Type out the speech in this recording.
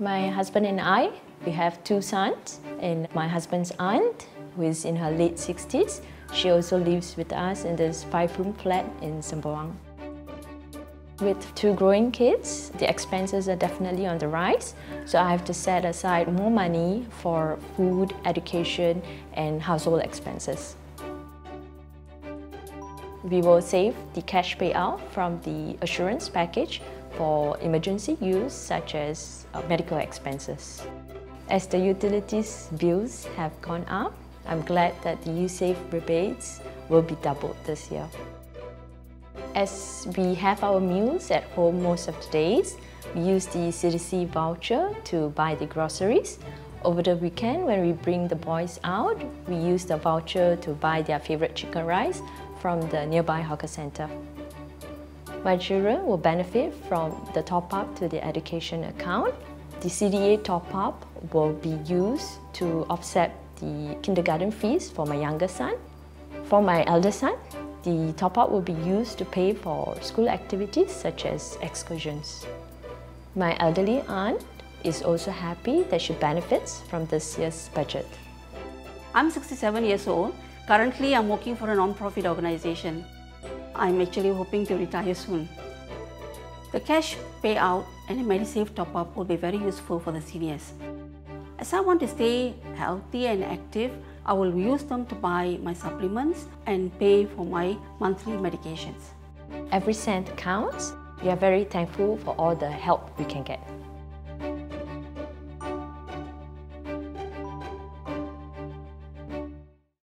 My husband and I, we have two sons, and my husband's aunt, who is in her late 60s, she also lives with us in this five-room flat in Sembawang. With two growing kids, the expenses are definitely on the rise, so I have to set aside more money for food, education, and household expenses. We will save the cash payout from the assurance package for emergency use such as uh, medical expenses. As the utilities bills have gone up, I'm glad that the USAVE rebates will be doubled this year. As we have our meals at home most of the days, we use the CDC voucher to buy the groceries. Over the weekend, when we bring the boys out, we use the voucher to buy their favorite chicken rice from the nearby hawker center. My children will benefit from the top-up to the education account. The CDA top-up will be used to offset the kindergarten fees for my younger son. For my elder son, the top-up will be used to pay for school activities such as excursions. My elderly aunt is also happy that she benefits from this year's budget. I'm 67 years old. Currently, I'm working for a non-profit organization. I'm actually hoping to retire soon. The cash payout and a MediSave top-up will be very useful for the seniors. As I want to stay healthy and active, I will use them to buy my supplements and pay for my monthly medications. Every cent counts. We are very thankful for all the help we can get.